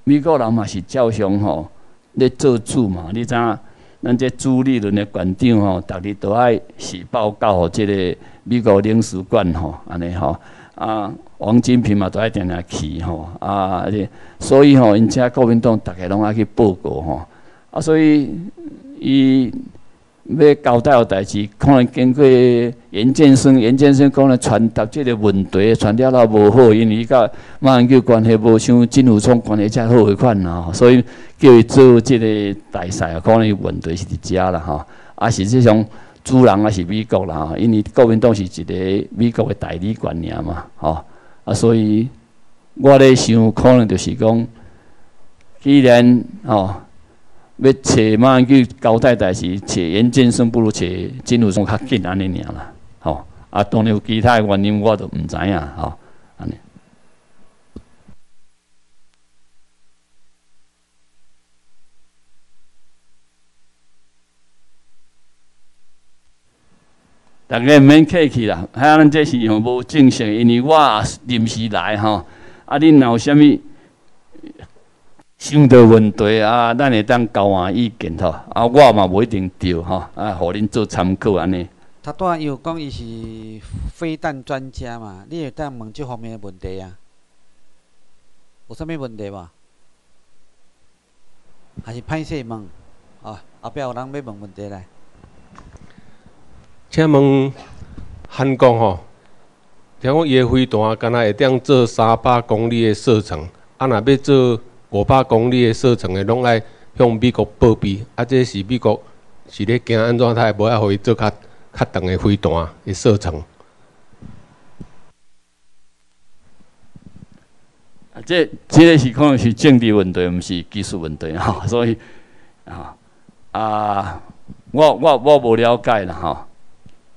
美国人嘛是照常吼咧做主嘛。你知影？咱这朱立伦的馆长吼，逐日都爱写报告即个美国领事馆吼，安尼吼。啊，王金平嘛都爱定定去吼，啊，所以吼，因遮国民党逐个拢爱去报告吼，啊，所以伊要交代代志，可能经过严建生，严建生可能传达即个问题，传了了无好，因为伊甲马英九关系无像金武聪关系遮好个款呐，所以叫伊做即个大赛，可能问题是伫遮啦吼，啊，实际上。主人也是美国啦，因为国民党是一个美国的代理官尔嘛，吼啊，所以我咧想，可能就是讲，既然吼要找马英九交代代志，找严建生不如找金武松较紧安尼尔啦，吼啊，当然有其他的原因我都毋知影，吼安尼。大家毋免客气啦，遐咱这是无正式，因为我临时来吼，啊，恁若有啥物想到问题啊，咱会当交换意见吼，啊，我嘛无一定对吼，啊，互恁做参考安尼。他拄仔伊有讲伊是飞弹专家嘛，你会当问即方面的问题啊？有啥物问题无？还是歹势问？哦，后壁有人要问问题来。请问韩国吼，听讲伊个飞弹敢若会当做三百公里的射程，啊，若要做五百公里的射程的，拢爱向美国报备。啊，这是美国是咧惊安怎，他会无爱互伊做较较长的飞弹的射程。啊，这这个是可能是政治问题，毋是技术问题吼，所以啊啊，我我我无了解啦吼。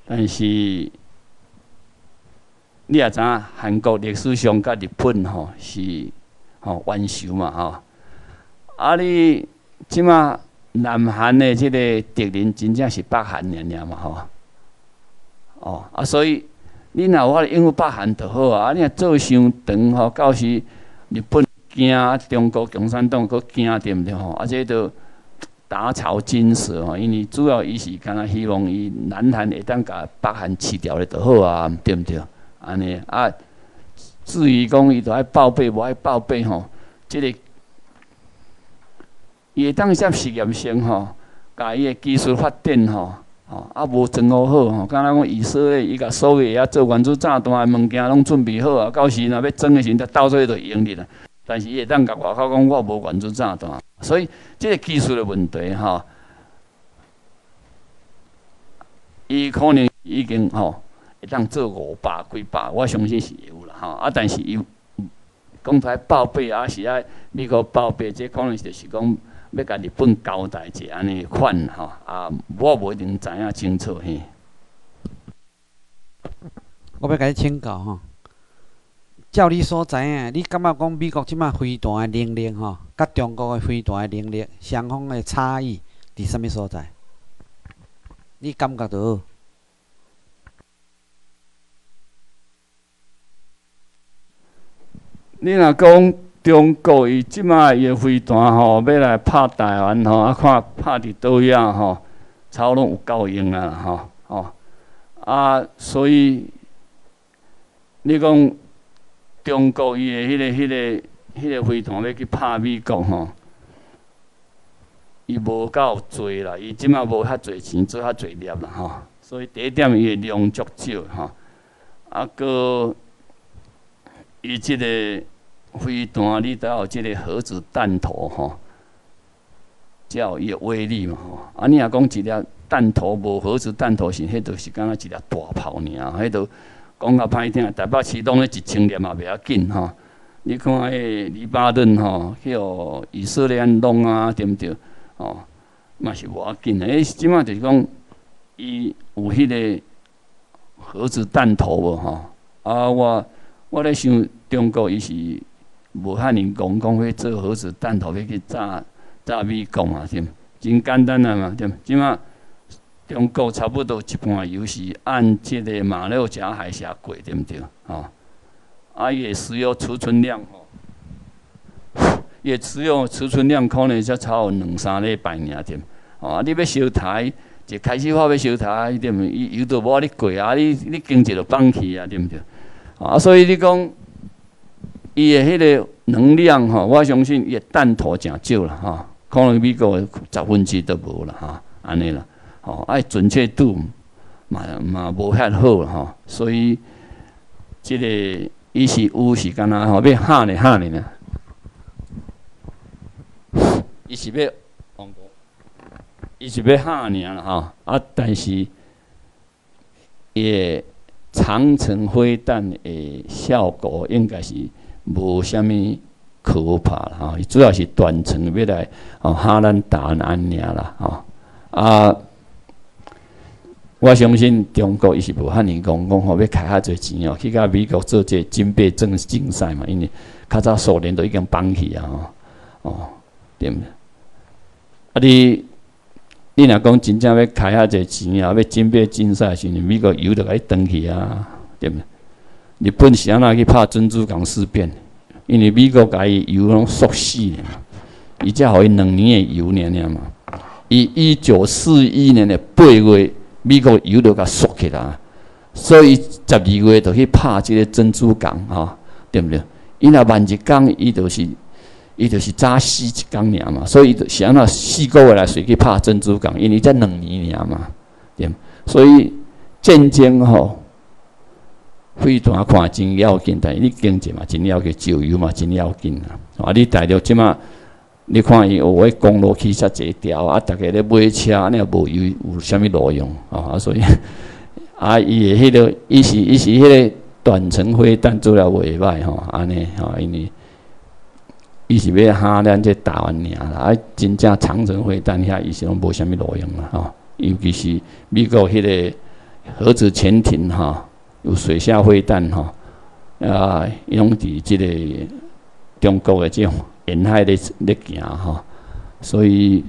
但是，你也知影，韩国历史上甲日本吼是吼冤仇嘛吼。啊，你即马南韩的即个敌人真正是北韩尔尔嘛吼。哦，啊，所以你若有法应付北韩就好啊。啊，你若做伤长吼，到时日本惊，中国共产党佫惊对毋对吼？啊，这都。打草惊蛇吼，因为主要伊是敢若希望伊南韩会当甲北韩吃掉咧就好啊，对毋对？安尼啊，至于讲伊着爱报备无爱报备吼，即个伊会当先实验性吼，甲伊的技术发展吼，吼啊无整好好吼，敢若讲以色列伊甲所有啊做原子炸弹诶物件拢准备好啊，到时若要装诶时阵，到做就用哩啦。但是伊会当甲外口讲我无原子炸弹。所以，这个技术的问题，吼，伊可能已经吼会当做五百几百，我相信是有啦，吼啊，但是伊讲出来报备啊，是爱美国报备，这可能就是讲要甲日本交代一安尼款，吼啊，我无一定知影清楚嘿。我要甲你请教吼。照你所知影，你感觉讲美国即卖飞弹的能力吼，甲中国的飞弹的能力，双方的差异伫什物所在？你感觉到？你若讲中国伊即卖伊的飞弹吼，要来拍台湾吼，啊看拍伫倒样吼，超拢有够用啊吼，吼啊，所以你讲。中国伊诶迄个、迄个、迄个飞弹要去拍美国吼，伊无够多啦，伊即马无遐侪钱做遐侪粒啦吼，所以第一点伊诶量足少吼，啊个伊即个飞弹你都要有即个核子弹头吼，才有伊诶威力嘛吼，啊你若讲一粒弹头无核子弹头是，迄著是敢若一粒大炮尔，迄著。讲较歹听，台北市拢咧一千粒嘛，袂要紧吼。你看迄黎巴嫩吼，迄以色列弄啊，对毋对？吼，嘛是无要紧诶。即马就是讲，伊有迄个核子弹头无吼。啊，我我咧想，中国伊是无遐尼讲讲要做核子弹头要去炸炸美国嘛，对？真简单啊嘛，对毋？即马。中国差不多一半油是按即个马六甲海峡过，对毋对？吼，啊，也石油储存量吼，也石油储存量可能才超两三礼拜尔点。哦，你要烧台，就开始话要烧台，对毋？伊油都无你过啊，你你经济就放弃啊，对毋对？啊，所以你讲，伊的迄个能量吼，我相信伊弹头诚少啦，吼，可能美国的十分之都无啦，哈，安尼啦。吼，爱准确度嘛嘛无遐好吼，所以即个伊是有时间呐吼，要吓你吓你呢，伊是要，伊是要吓你啦吼，啊，但是也长城飞弹的效果应该是无虾米可怕啦，吼，主要是短程要来哦，哈咱打安尔啦，吼。啊。我相信中国伊是无遐尼讲讲吼，要开遐侪钱哦，去甲美国做这军备竞竞赛嘛，因为较早苏联都已经放弃啊，哦，对毋？啊，你你若讲真正要开遐侪钱啊，要军备竞赛时，美国油着甲伊断去啊，对毋？日本是安怎去拍珍珠港事变？因为美国甲伊油拢缩死嘛，伊才互伊两年的油尔尔嘛，伊一九四一年的八月。美国油都甲缩起来，所以十二月就去拍即个珍珠港，吼，对毋对？伊若慢一工，伊就是伊就是早死一工尔嘛，所以是安那四个月来随去拍珍珠港，因为才两年尔嘛，对。所以战争吼，飞弹看真要紧，但是你经济嘛真要紧，石油嘛真要紧啊！啊，你大陆即马。你看伊，有迄公路汽车坐条啊，逐个咧买车，安尼无有有啥物路用啊？所以啊，伊诶迄个，伊是伊是迄个短程飞弹做了袂歹吼，安尼吼，因为伊是要哈咱这台湾尔啦，啊，真正长程飞弹遐伊是拢无啥物路用啦吼，尤其是美国迄个核子潜艇吼，有水下飞弹吼，啊，用伫即个中国诶即种。沿海咧咧行吼，所以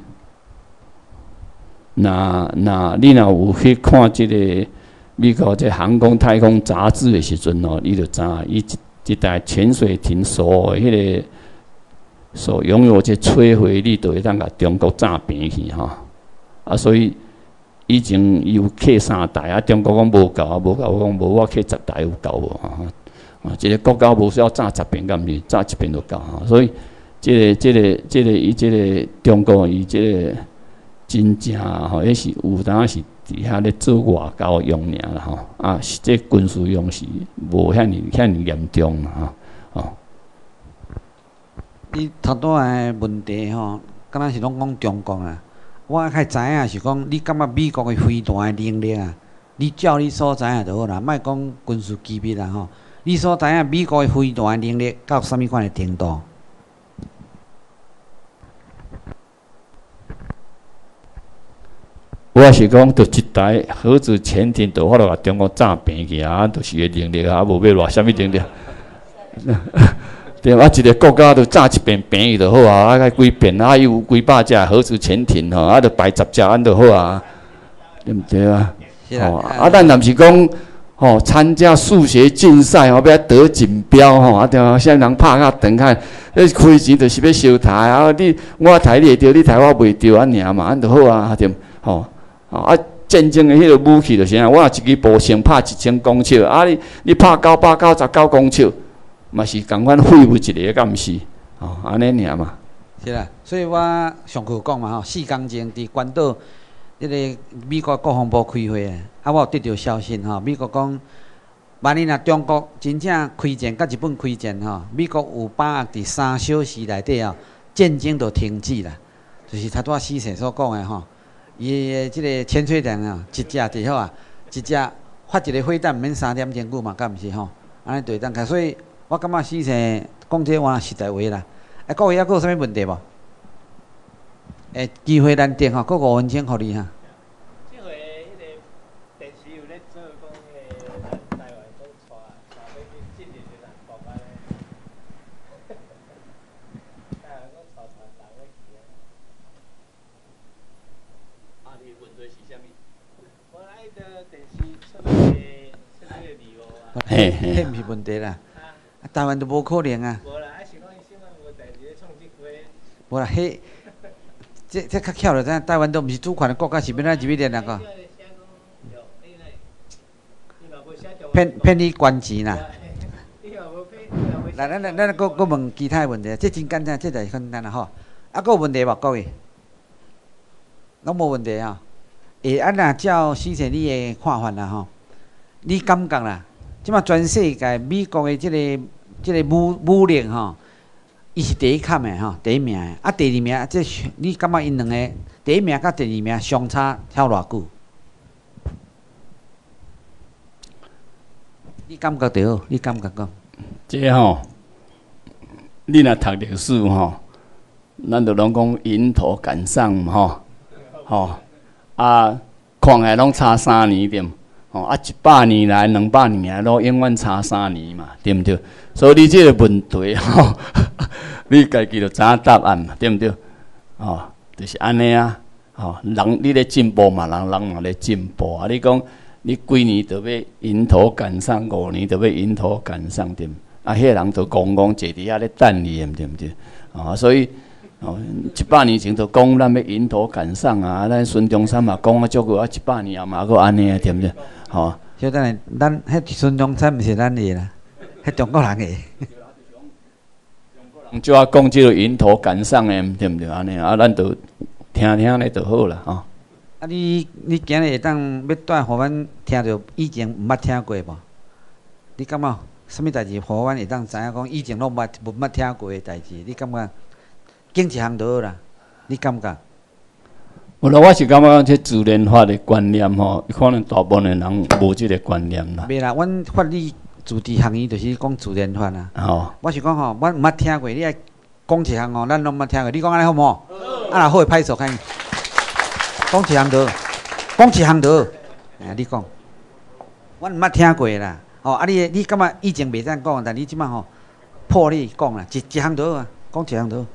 那那你若有去看即个美国这航空太空杂志的时阵哦，你就知伊一一台潜水艇所迄个所拥有这摧毁力，都会当甲中国炸平去吼。啊，所以以前有客三台啊，中国讲无够啊，无够，我讲无，我客十台有够无啊？啊，一个国家无需要炸十遍，咁是炸一遍就够啊，所以。即个、即个、即个，伊即个中国，伊即个真正吼，也是有当是伫遐咧做外交用尔啦吼。啊，即军事用是无遐尼、遐尼严重啦吼。哦。你头拄诶问题吼，敢若是拢讲中国啊？我较知影是讲，你感觉美国诶飞弹诶能力啊？你照你所知影就好啦，莫讲军事机密啦吼。你所知影美国诶飞弹诶能力到啥物款诶程度？我是讲，就一台核子潜艇，就法度甲中国炸平去啊，就是个能力啊，无要偌啥物能力。对啊，一个国家就炸一遍平去就好啊，啊，几遍啊，有几百只核子潜艇吼，啊，就摆十只安就好啊，对毋对啊？哦，啊，咱若是讲，吼，参加数学竞赛吼，要得锦标吼，啊，对啊，现在人拍较长看，迄开钱就是要收台啊，你我台你会着，你台我袂着安尔嘛，安就好啊，对，吼。啊！战争的迄个武器就是啊，我若一支步枪拍一千公尺，啊你你拍九百九十九公尺，嘛是共款废物一个，敢毋是？哦，安尼尔嘛。是啦，所以我上课讲嘛吼，四公前伫关岛，迄个美国国防部开会啊，我有得到消息吼，美国讲，万一若中国真正开战，甲日本开战吼，美国有把握伫三小时内底啊，战争就停止啦，就是他拄死前所讲的吼。伊诶，即个潜水艇啊，一只就好啊，一只发一个飞弹，毋免三点钟久嘛，敢毋是吼？安尼对当开，所以我感觉死前讲这话实在话啦。啊，各位还佫有啥物问题无？诶，机会难得吼，佫五分钟互你哈。嘿，迄毋是问题啦，台湾都无可能啊。无啦，迄这这较巧了，咱台湾都毋是主权的国家，是要咱入去连那个？骗骗你捐钱啦！来，咱咱咱，搁搁问其他问题，这真简单，这就简单啦吼。啊，搁有问题无？各位，拢无问题啊？会安若照先生你的看法啦吼？你感觉啦？即马全世界美国的即个即个武武力吼，伊是第一坎的吼，第一名的。啊，第二名，即你感觉因两个第一名甲第二名相差超偌久？你感觉着？你感觉讲？这吼，你若读历史吼，咱就拢讲迎头赶上嘛吼，吼啊，看来拢差三年点？哦啊，一百年来、两百年来都永远差三年嘛，对毋对？所以你这个问题 吼，你家己就知影答案嘛，对毋对？吼，就是安尼啊，吼，人你咧进步嘛，人人嘛咧进步啊。你讲你几年就要迎头赶上，五年就要迎头赶上，对毋？啊，迄个人就讲讲坐伫遐咧等你，对毋对？啊，所以哦，一百年前就讲咱要迎头赶上啊，咱孙中山嘛讲啊，足够啊，一百年啊嘛阁安尼啊，对毋对？吼，小等下，咱迄孙中山毋是咱的啦，迄中国人的。就啊讲即个迎头赶上的，对毋对？安尼啊，咱就听听咧就好啦，吼。啊，你你今日会当要带互阮听着以前毋捌听过无？你感觉什物代志互阮会当知影讲以前拢毋捌毋捌听过的代志？你感觉经一项就好啦？你感觉？无啦，我是感觉这自然法的观念吼，可能大部分的人无即个观念啦。袂啦，阮法律自治行业就是讲自然法啦。吼，我是讲吼，阮毋捌听过，你爱讲一项吼，咱拢毋捌听过。你讲安尼好无？啊，若好会歹数看。讲一项就，讲一项就，哎，你讲，阮毋捌听过啦。吼，啊，你你感觉以前袂使讲，但你即摆吼破例讲啦，一一项就好啊，讲一项就好。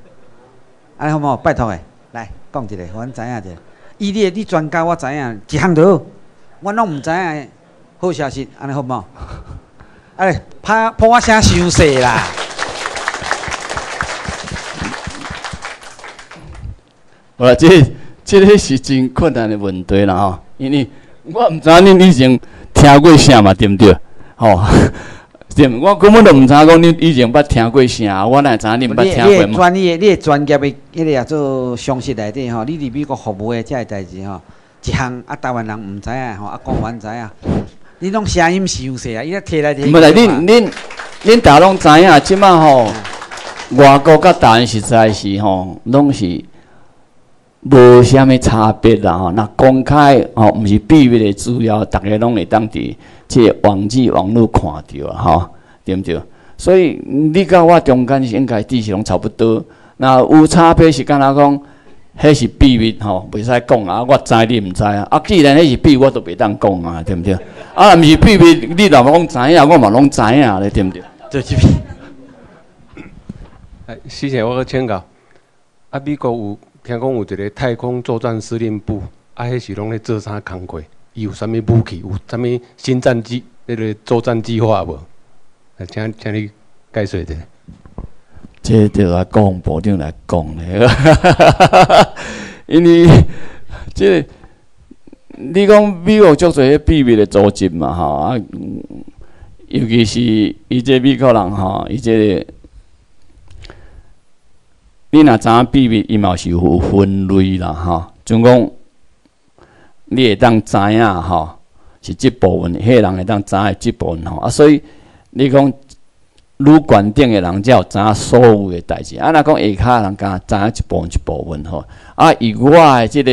安尼好无？拜托诶，来讲一个，互阮知影者。伊你你专家我知影，一项都好。阮拢毋知影好消息，安尼好无？哎，拍破我声伤细啦。好啦，这这个是真困难的问题啦吼，因为我毋知恁以前听过啥嘛，对毋对？吼，对毋？我根本都毋知讲你以前捌听过啥，我哪知恁捌听过嘛？专业，你专业的迄个啊做详细内底吼，你伫美国服务的遮个代志吼，一项啊台湾人毋知影吼，啊讲完知影。你拢声音收细啊！伊咧摕来摕。毋是，恁恁恁大拢知影，即摆吼，外国甲台湾实在是吼，拢是无虾米差别啦吼。那公开吼，毋是秘密的资料，逐个拢会当伫即个网际网络看着啊吼，对毋对？所以你甲我中间是应该知识拢差不多。那有差别是敢若讲。迄是秘密吼，袂使讲啊！我知你毋知啊！啊，既然迄是秘密，我都袂当讲啊，对毋对？啊，毋是秘密，你若讲知影，我嘛拢知影咧，对毋对？做一秘。哎，谢谢我个请教。啊，美国有听讲有一个太空作战司令部，啊，迄是拢咧做啥工课？有啥物武器？有啥物新战机？迄个作战计划无？请，请你解说者。这就来讲，部长来讲咧，因为这你讲美国做些秘密的组织嘛，吼啊，尤其是伊这美国人吼，伊这你若知影秘密，伊嘛是有分类啦，吼，就讲你会当知影吼，是即部分，迄个人会当知影即部分吼，啊，所以你讲。愈关顶的人才有知影所有的代志，啊，若讲下骹人敢知影一部分一部分吼，啊，以我的即个、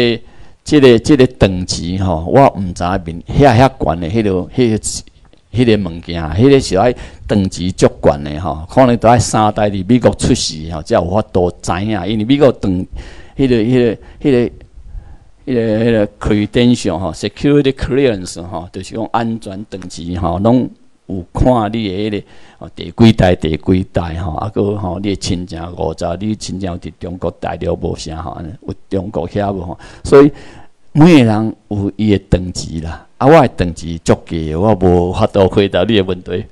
即个、即个等级吼，我毋知影面遐遐悬的迄个、迄个、迄个物件，迄个是爱等级足悬的吼，可能都爱三代伫美国出世吼，才有法度知影，因为美国等迄个、迄个、迄个、迄个、迄个 credential 吼，security clearance 吼，就是讲安全等级吼，拢。有看你的迄个哦，第几代、第几代吼，啊个吼，你亲情五十，你亲情伫中国待了无啥吼，有中国遐无吼，所以每个人有伊的等级啦，啊，我的等级足低，我无法度回答你的问题。